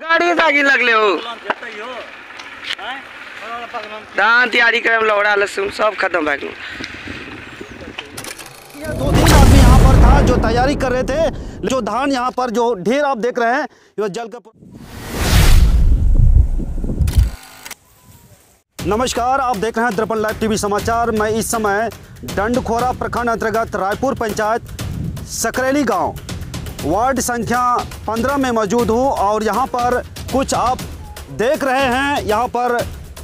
गाड़ी दागी लगले हो। धान तैयारी करे लौड़ा लहसुन सब खत्म ये दो तीन आदमी यहाँ पर था जो तैयारी कर रहे थे, जो धान यहाँ पर, जो ढेर आप देख रहे हैं, ये जल का नमस्कार, आप देख रहे हैं दर्पण लाइव टीवी समाचार। मैं इस समय दंडखोरा प्रखंड अंतर्गत रायपुर पंचायत सकरेली गाँव। वार्ड संख्या 15 में मौजूद हूँ और यहाँ पर कुछ आप देख रहे हैं। यहाँ पर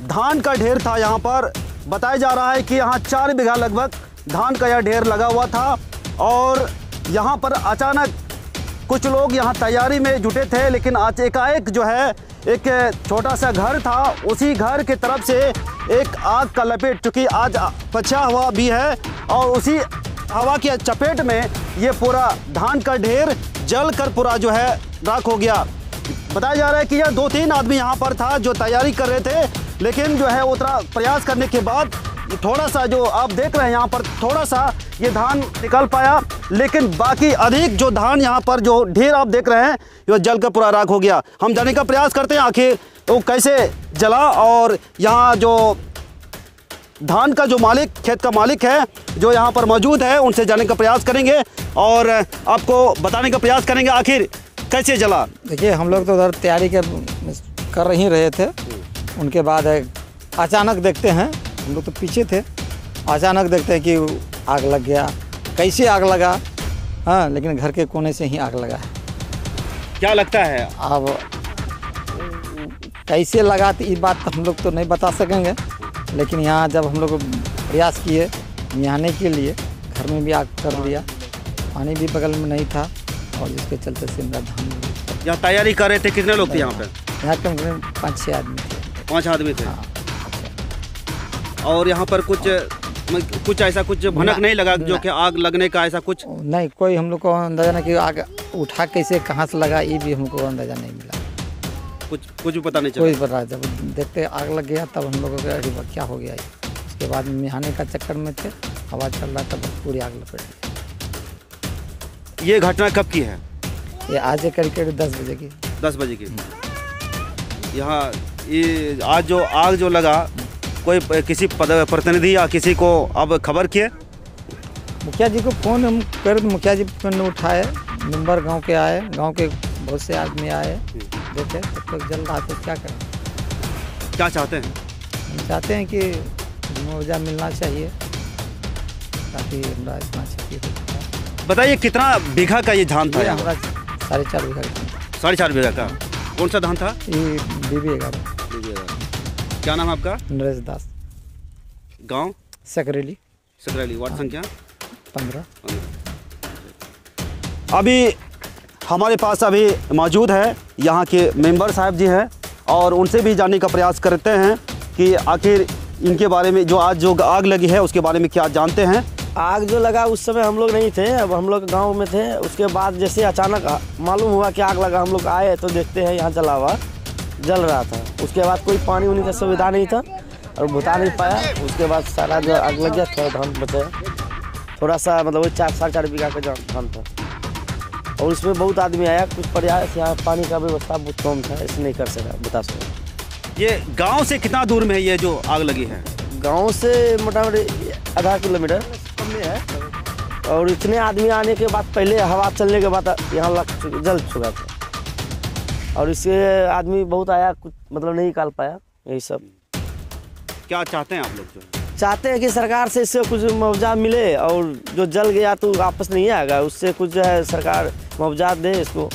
धान का ढेर था, यहाँ पर बताया जा रहा है कि यहाँ चार बीघा लगभग धान का यह ढेर लगा हुआ था और यहाँ पर अचानक कुछ लोग यहाँ तैयारी में जुटे थे, लेकिन आज एकाएक जो है एक छोटा सा घर था, उसी घर की तरफ़ से एक आग का लपेट चूँकि आज पछा हुआ भी है और उसी हवा की चपेट में ये पूरा धान का ढेर जल कर पूरा जो है राख हो गया। बताया जा रहा है कि यह दो तीन आदमी यहाँ पर था जो तैयारी कर रहे थे, लेकिन जो है उतना प्रयास करने के बाद थोड़ा सा जो आप देख रहे हैं यहाँ पर थोड़ा सा ये धान निकल पाया, लेकिन बाकी अधिक जो धान यहाँ पर जो ढेर आप देख रहे हैं ये जल कर पूरा राख हो गया। हम जाने का प्रयास करते हैं आखिर वो कैसे जला और यहाँ जो धान का जो मालिक खेत का मालिक है जो यहाँ पर मौजूद है उनसे जाने का प्रयास करेंगे और आपको बताने का प्रयास करेंगे आखिर कैसे जला? देखिए हम लोग तो उधर तैयारी के कर ही रहे थे। उनके बाद अचानक देखते हैं। हम लोग तो पीछे थे। अचानक देखते हैं कि आग लग गया। कैसे आग लगा? हाँ लेकिन घर के कोने से ही आग लगा। है क्या लगता है? अब कैसे लगा तो ये बात हम लोग तो नहीं बता सकेंगे। लेकिन यहाँ जब हम लोग प्रयास किए मियाने के लिए घर में भी आग कर लिया पानी भी बगल में नहीं था और जिसके चलते से मेरा धान यहाँ तैयारी कर रहे थे कितने लोग थे यहाँ पे? यहाँ कम कम पाँच छः आदमी थे। पाँच आदमी थे? हाँ। और यहाँ पर कुछ कुछ ऐसा कुछ भनक नहीं लगा जो कि आग लगने का ऐसा कुछ? नहीं कोई हम लोग को अंदाज़ा नहीं कि आग उठा कैसे कहाँ से लगा ये भी हमको अंदाज़ा नहीं मिला। कुछ कुछ भी पता नहीं चला। कोई पता जब देखते आग लग गया तब हम लोगों को क्या हो गया ये? उसके बाद मिहाने का चक्कर में थे हवा चल रहा था पूरी आग लपेट दी ये घटना कब की है? ये आज करीब करीब दस बजे की। दस बजे की। यहाँ ये आज जो आग जो लगा कोई किसी प्रतिनिधि या किसी को अब खबर किए मुखिया जी को फ़ोन हम कर मुखिया जी फ़ोन उठाए मेंबर गाँव के आए गाँव के बहुत से आदमी आए। देखे तब तक जल रहा तो क्या करें? क्या चाहते हैं? हम चाहते हैं कि मुआवजा मिलना चाहिए ताकि हमारा इतना क्षति हो बताइए कितना बीघा का ये धान था हमारा साढ़े चार बीघा का साढ़े चार बीघा का। कौन सा धान था? ये बीबी ग्यारह क्या नाम है आपका? नरेश दास। गाँव? सकरेली। सकरैली वार्ड संख्या? पंद्रह। अभी हमारे पास अभी मौजूद है, यहाँ के मेंबर साहब जी हैं, और उनसे भी जानने का प्रयास करते हैं कि आखिर इनके बारे में जो आज जो आग लगी है, उसके बारे में क्या जानते हैं? आग जो लगा, उस समय हम लोग नहीं थे, अब हम लोग गाँव में थे, उसके बाद जैसे अचानक मालूम हुआ कि आग लगा, हम लोग आए तो देखते हैं यहाँ जला हुआ जल रहा था। उसके बाद कोई पानी उनी का सुविधा नहीं था, और बुता नहीं पाया। उसके बाद सारा जो आग लग गया, थोड़ा धान बचा। थोड़ा सा मतलब वही चार साढ़े चार बीघा का धान था। और उसमें बहुत आदमी आया कुछ प्रयास यहाँ पानी का व्यवस्था बहुत कम था ऐसे नहीं कर सका बता सका ये गाँव से कितना दूर में है ये जो आग लगी है? गाँव से मोटा मोटी आधा किलोमीटर कम में है। और इतने आदमी आने के बाद पहले हवा चलने के बाद यहाँ लग चुका जल चुका था। और इससे आदमी बहुत आया कुछ मतलब नहीं निकाल पाया यही सब। क्या चाहते हैं आप लोग जो? चाहते हैं कि सरकार से इससे कुछ मुआवजा मिले और जो जल गया तो वापस नहीं आएगा उससे कुछ जो है सरकार मुआवजा दे इसको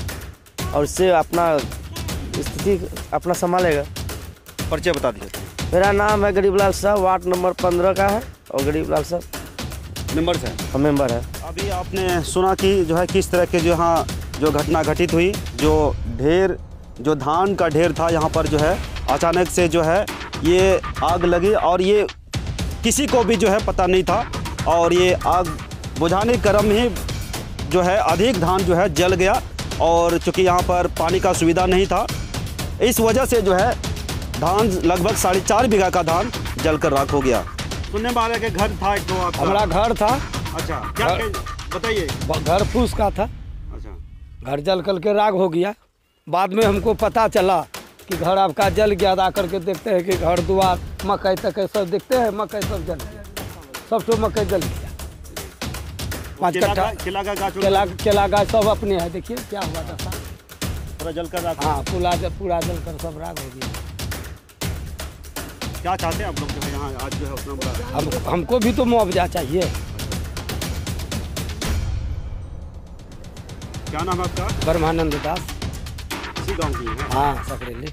और इससे अपना स्थिति अपना संभालेगा। परिचय बता दीजिए। मेरा नाम है गरीबलाल साहब वार्ड नंबर पंद्रह का है और गरीबलाल साहब मेंबर्स हैं? मेंबर है। अभी आपने सुना कि जो है किस तरह के जो यहाँ जो घटना घटित हुई जो ढेर जो धान का ढेर था यहाँ पर जो है अचानक से जो है ये आग लगी और ये किसी को भी जो है पता नहीं था और ये आग बुझाने क्रम ही जो है अधिक धान जो है जल गया और चूँकि यहाँ पर पानी का सुविधा नहीं था इस वजह से जो है धान लगभग साढ़े चार बीघा का धान जलकर राख हो गया। सुनने में आ रहा है कि घर था एक तो आपका? हमारा घर था। अच्छा क्या बताइए। घर फूस का था। अच्छा। घर जल कल के राग हो गया। बाद में हमको पता चला कि घर आपका जल गया तो आकर के देखते हैं कि घर द्वार मकई तकई सब देखते हैं मकई सब जल गया। सब तो मकई जल गया। पाँच कट्ठा केला का गाछ केला केला गाछ सब अपने है देखिए क्या हुआ था पूरा जल कर राख हाँ पूरा जल पूरा जल कर सब राग हो गया। क्या चाहते हैं आप लोग यहाँ आज जो है उतना बड़ा? हम हमको भी तो मुआवजा चाहिए। क्या नाम है आपका? ब्रह्मानंद दास। इसी गाँव की है हाँ सकरेली